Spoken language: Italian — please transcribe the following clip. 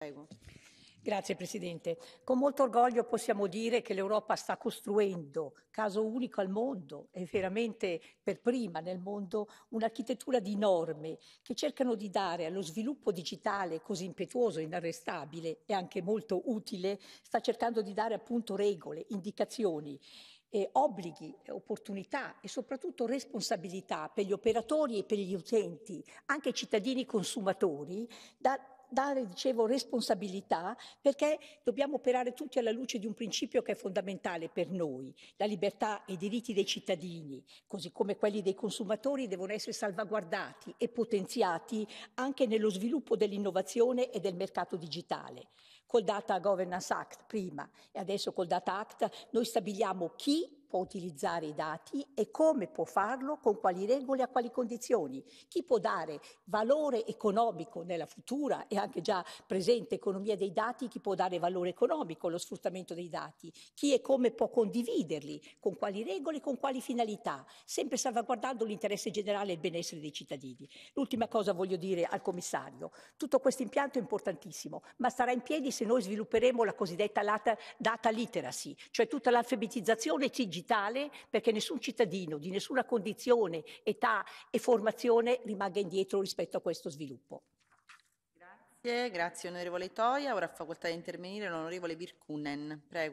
Prego. Grazie Presidente. Con molto orgoglio possiamo dire che l'Europa sta costruendo, caso unico al mondo e veramente per prima nel mondo, un'architettura di norme che cercano di dare allo sviluppo digitale così impetuoso, inarrestabile e anche molto utile, sta cercando di dare appunto regole, indicazioni eh, obblighi, opportunità e soprattutto responsabilità per gli operatori e per gli utenti, anche cittadini consumatori, da dare, dicevo, responsabilità perché dobbiamo operare tutti alla luce di un principio che è fondamentale per noi. La libertà e i diritti dei cittadini, così come quelli dei consumatori, devono essere salvaguardati e potenziati anche nello sviluppo dell'innovazione e del mercato digitale. Col Data Governance Act prima. E adesso col Data Act noi stabiliamo chi può utilizzare i dati e come può farlo, con quali regole e a quali condizioni. Chi può dare valore economico nella futura e anche già presente economia dei dati, chi può dare valore economico allo sfruttamento dei dati, chi e come può condividerli, con quali regole e con quali finalità, sempre salvaguardando l'interesse generale e il benessere dei cittadini. L'ultima cosa voglio dire al commissario, tutto questo impianto è importantissimo, ma starà in piedi se noi svilupperemo la cosiddetta data literacy, cioè tutta l'alfabetizzazione digitale digitale perché nessun cittadino di nessuna condizione, età e formazione rimanga indietro rispetto a questo sviluppo. Grazie, grazie onorevole Toia. Ora ha facoltà di intervenire l'onorevole Virkunen. Prego.